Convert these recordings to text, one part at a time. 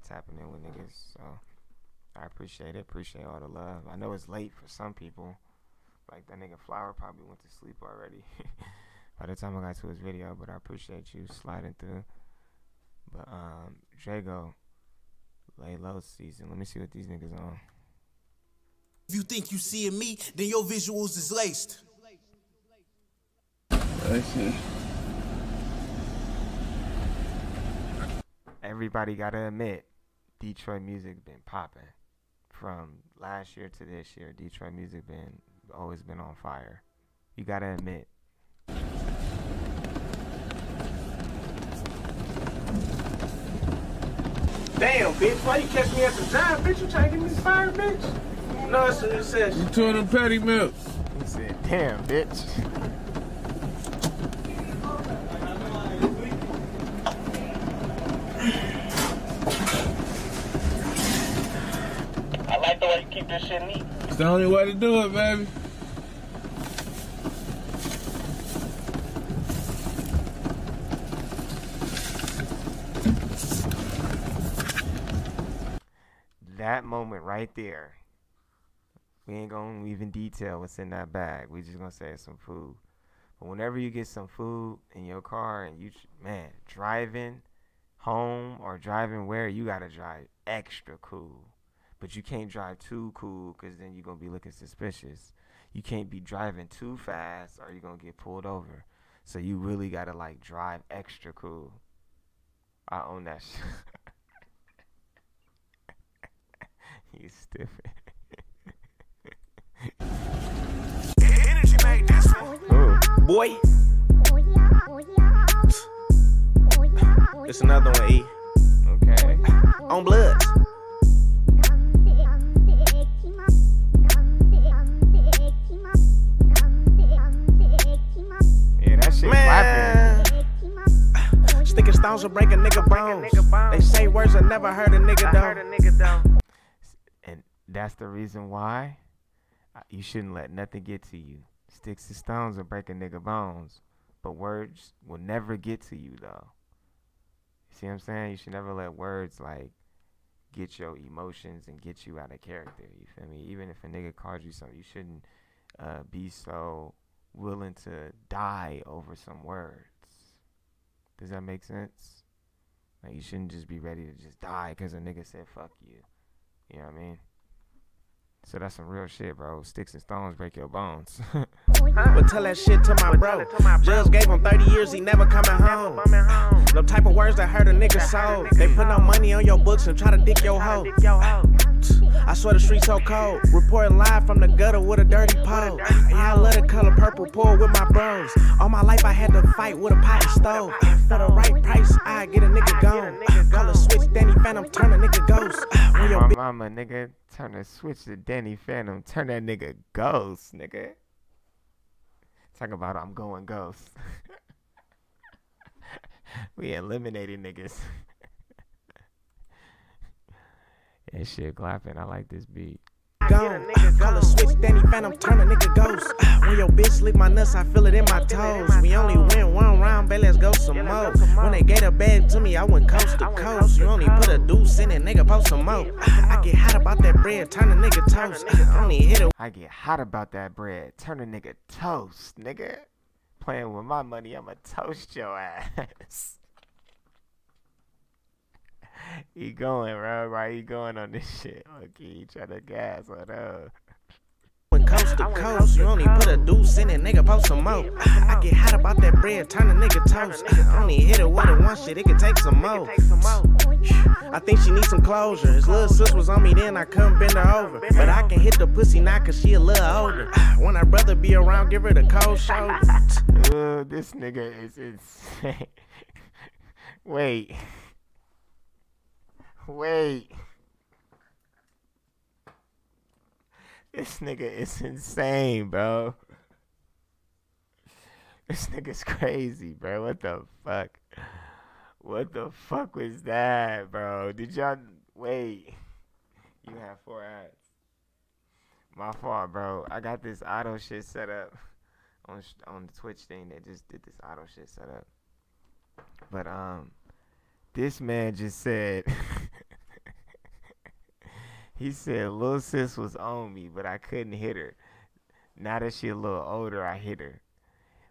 be tapping in with niggas. So I appreciate it. Appreciate all the love. I know it's late for some people. Like that nigga Flower probably went to sleep already by the time I got to his video. But I appreciate you sliding through. But um, Drego, lay low season. Let me see what these niggas on. If you think you seeing me, then your visuals is laced. Everybody gotta admit, Detroit music been popping. From last year to this year, Detroit music been always been on fire. You gotta admit. Damn, bitch, why you catch me at the job, bitch? You trying to get me fired, bitch? No, it's it says. You two of them petty milks. He said, "Damn, bitch." I like the way you keep this shit neat. It's the only way to do it, baby. That moment right there. We ain't gonna even detail what's in that bag. We just gonna say it's some food. But whenever you get some food in your car and you, man, driving home or driving where, you gotta drive extra cool. But you can't drive too cool because then you're gonna be looking suspicious. You can't be driving too fast or you're gonna get pulled over. So you really gotta like drive extra cool. I own that shit. you stupid. Ooh. Boy, it's another one, E. Okay. On Bloods. Bones. They say words I never heard a nigga though. And that's the reason why you shouldn't let nothing get to you. Sticks and stones will break a nigga bones, but words will never get to you though. You see what I'm saying? You should never let words like get your emotions and get you out of character. You feel me? Even if a nigga calls you something, you shouldn't uh, be so willing to die over some words. Does that make sense? Like you shouldn't just be ready to just die because a nigga said fuck you. You know what I mean? So that's some real shit, bro. Sticks and stones break your bones. But tell that shit to my bro. Judge gave him 30 years, he never coming home. The type of words that hurt a nigga soul. They put no money on your books and try to dick your hoe. I swear the streets so cold. Reporting live from the gutter with a dirty pole. Yeah, I love the color purple pour with my bros. All my life I had to fight with a pot and stove. For the right price, I get a nigga gone. Call a switch, Danny Phantom, turn a nigga ghost. When your My mama, nigga, turn the switch to Danny Phantom. Turn that nigga ghost, nigga. Talk about I'm going ghost. we eliminating niggas. That shit clapping. I like this beat. gone. Call ah, a switch, Danny Phantom, turn a nigga ghost. Ah, when your bitch lick my nuts, I feel it in my toes. We only went one round, but let's go some more. When they gave a bag to me, I went coast to coast. You only put a deuce in it, nigga, post some more. Ah, I get hot about that bread, turn a nigga toast. I only hit it. I get hot about that bread. Turn a nigga toast, nigga. Playing with my money, I'ma toast your ass. He going, bro. Why he going on this shit? Okay, he trying to gas what up? When coast to coast. You only put a deuce in it, nigga, post some more. I get hot about that bread, turn a nigga toast. I only hit it with it one shit, it could take some more. I think she needs some closure. His little sis was on me then, I couldn't bend her over. But I can hit the pussy now cause she a little older. When her brother be around, give her the cold shoulder. Uh, this nigga is insane. Wait. Wait. This nigga is insane, bro. This nigga's crazy, bro. What the fuck? What the fuck was that, bro? Did y'all wait? You have four ads. My fault, bro. I got this auto shit set up on on the Twitch thing. They just did this auto shit set up. But um, this man just said, He said, "Little sis was on me, but I couldn't hit her. Now that she a little older, I hit her.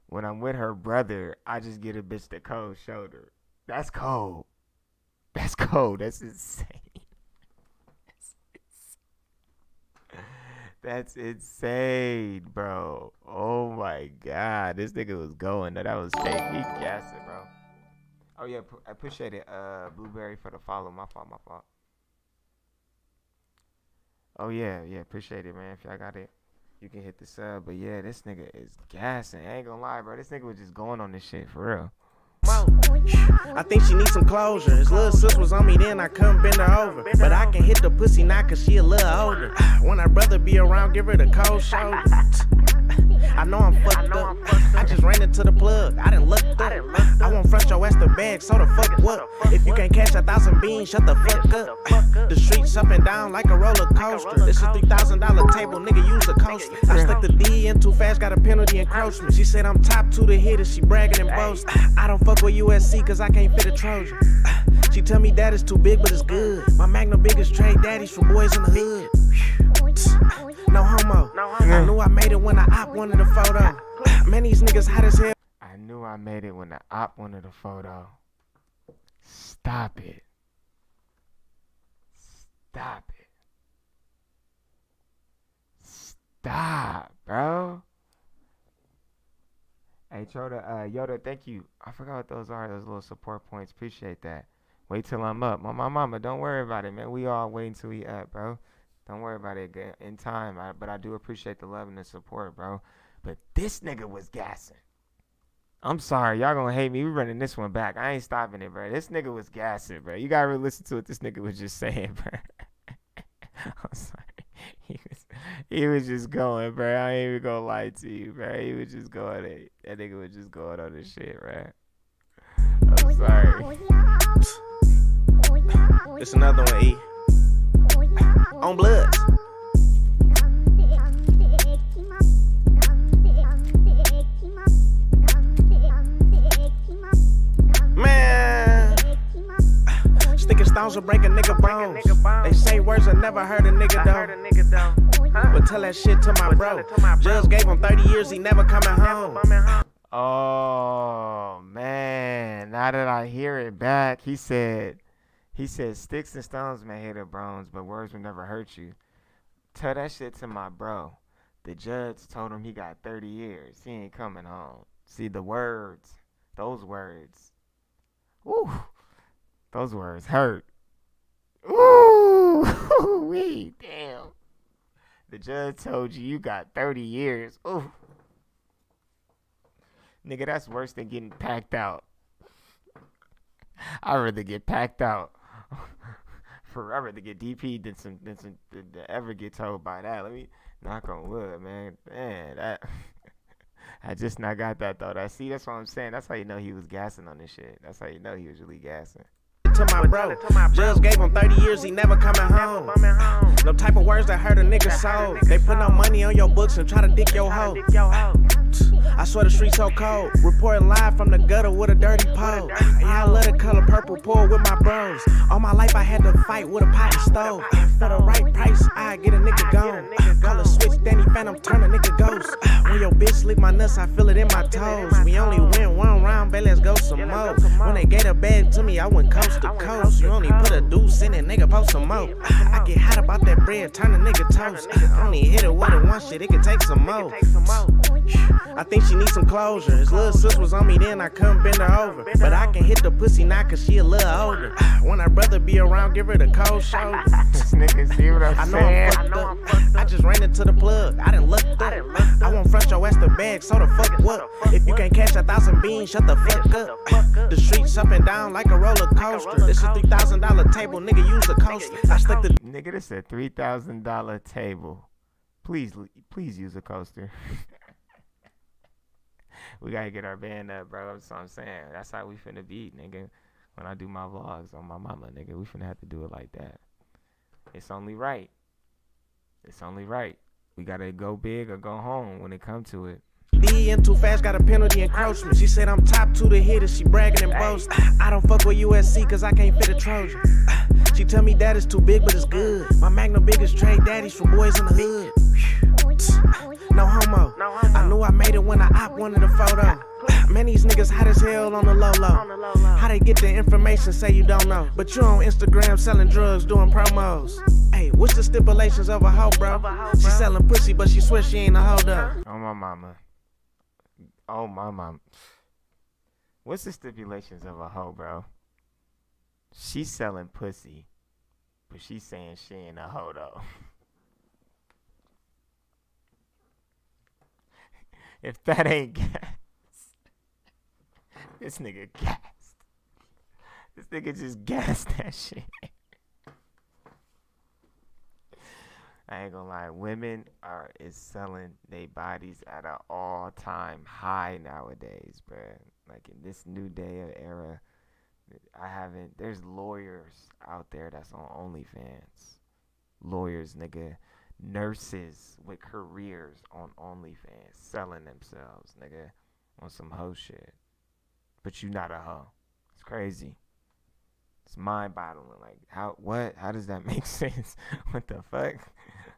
When I'm with her brother, I just get a bitch the cold shoulder. That's cold. That's cold. That's insane. That's insane, bro. Oh my god, this nigga was going. That was fake. He gassing, bro. Oh yeah, I appreciate it, uh, Blueberry for the follow. My fault, my fault. Oh yeah, yeah, appreciate it, man. If y'all got it, you can hit the sub. But yeah, this nigga is gassing. I ain't gonna lie, bro. This nigga was just going on this shit for real. I think she needs some closure. His little sis was on me then, I couldn't bend her over. But I can hit the pussy now cause she a little older. When her brother be around, give her the cold shoulder. I know I'm fucked up. I just ran into the plug. I didn't looked up. I won't front your ass the bag, so the fuck what? If you can't catch a thousand beans, shut the fuck up. The streets up and down like a roller coaster. This a three thousand dollar table, nigga. Use a coaster. I stuck the D in too fast, got a penalty encroachment. She said I'm top two to hit, it, she bragging and boasting. I don't fuck with USC cause I can't fit a Trojan. She tell me that is too big, but it's good. My magnum biggest trade daddies for boys in the hood. No homo. I knew I made it when I op wanted a photo. Man, these niggas hot as hell. I knew I made it when the op wanted a photo. Stop it. Stop it. Stop, bro. Hey, Yoda, uh, Yoda, thank you. I forgot what those are, those little support points. Appreciate that. Wait till I'm up. My, my mama, don't worry about it, man. We all wait until we up, bro. Don't worry about it in time. I, but I do appreciate the love and the support, bro. But this nigga was gassing. I'm sorry, y'all gonna hate me. We running this one back. I ain't stopping it, bro. This nigga was gassing, bro. You gotta really listen to what this nigga was just saying, bro. I'm sorry. He was, he was just going, bro. I ain't even gonna lie to you, bro. He was just going. It. That nigga was just going on this shit, bro. I'm oh, sorry. Oh, oh, it's another one, E. On blood. Sticking stones will break a nigga bones. They say words I never heard a nigga though. But tell that shit to my bro. Judge gave him 30 years, he never coming home. Oh man, now that I hear it back, he said, he said, sticks and stones may hit a bones, but words will never hurt you. Tell that shit to my bro. The judge told him he got 30 years. He ain't coming home. See the words, those words. Woo, those words hurt. Ooh, wee, damn. The judge told you you got 30 years. Ooh. Nigga, that's worse than getting packed out. I'd rather get packed out. For I'd rather get DP than some than some than to ever get told by that. Let me knock on wood, man. Man, that I just not got that though. I see, that's what I'm saying. That's how you know he was gassing on this shit. That's how you know he was really gassing. To my bro. Judge gave him 30 years, he never coming home. No type of words that hurt a nigga soul. They put no money on your books and try to dick your hoe. I swear the streets so cold. Reporting live from the gutter with a dirty pole. Yeah, I love the color purple pour with my bros. All my life I had to fight with a pot and stove. For the right price, I get a nigga gone. Call a switch, Danny Phantom, turn a nigga ghost. When your bitch lick my nuts, I feel it in my toes. We only win one round, but let's go some more. When they gave a bag to me, I went coast to coast. You only put a deuce in it, nigga, post some more. I get hot about that bread, turn a nigga toast. I Only hit it with it one shit, it can take some more. I think she needs some closure. His little sis was on me then, I couldn't bend her over. But I can hit the pussy now cause she a little older. When her brother be around, give her the cold shoulder. This nigga see what I'm I know saying? I'm fucked up. I just ran into the plug. I done looked up. I won't front your ass the bag, so the fuck what? If you can't catch a thousand beans, shut the fuck up. The streets up and down like a roller coaster. This is a three thousand dollar table, nigga. Use a coaster. I stuck the Nigga, this a three thousand dollar table. Please, please use a coaster. we gotta get our band up, bro. That's what I'm saying. That's how we finna be, nigga. When I do my vlogs on my mama, nigga, we finna have to do it like that. It's only right. It's only right. We gotta go big or go home when it come to it. D in too fast, got a penalty encroachment. She said I'm top two to hit it, she bragging and boast. I don't fuck with USC cause I can't fit a Trojan. She tell me that is too big, but it's good. My Magnum biggest trade daddies for boys in the hood. No homo. I knew I made it when I op wanted a photo. Man, these niggas hot as hell on the low low. How they get the information, say you don't know. But you on Instagram selling drugs, doing promos. Hey, what's the stipulations of a hoe, bro? She selling pussy, but she swear she ain't a hoe though. Oh my mama. Oh my mom. What's the stipulations of a hoe, bro? She's selling pussy, but she's saying she ain't a hoe though. if that ain't gas, this nigga gassed. This nigga just gassed that shit. I ain't gonna lie, women are is selling their bodies at an all time high nowadays, bruh. Like in this new day of era, I haven't. There's lawyers out there that's on OnlyFans. Lawyers, nigga. Nurses with careers on OnlyFans selling themselves, nigga, on some hoe shit. But you not a hoe. It's crazy. It's mind boggling. Like how what? How does that make sense? what the fuck?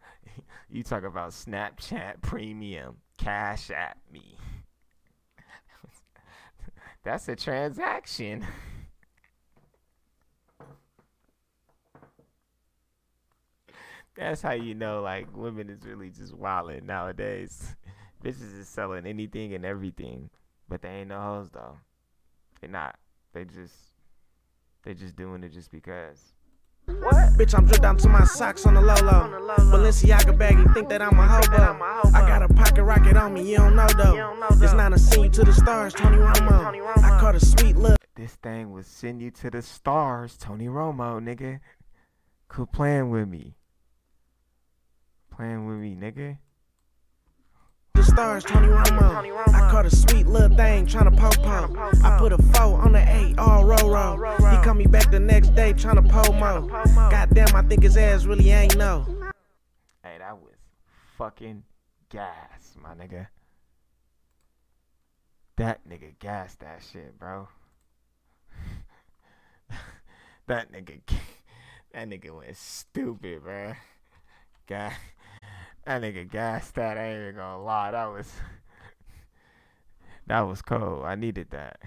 you talk about Snapchat premium, cash at me. That's a transaction. That's how you know like women is really just wilding nowadays. Bitches is selling anything and everything. But they ain't no hoes though. They not. They just they just doing it just because. What? Bitch, I'm dripped down to my socks on the low low. Balenciaga bag, you think that I'm a hobo. I got a pocket rocket on me, you don't know though. It's not a send you to the stars, Tony Romo. I caught a sweet look. This thing will send you to the stars, Tony Romo, nigga. Quit playing with me. Playing with me, nigga. The stars, Tony Romo. I caught a sweet little thing tryna po po. I put a four on the eight, all row row. He call me back the next day tryna po mo. Goddamn, I think his ass really ain't no. Hey, that was fucking gas, my nigga. That nigga gassed that shit, bro. that nigga, that nigga went stupid, bro. God, that nigga gassed that. I ain't gonna lie. That was, that was cold. I needed that.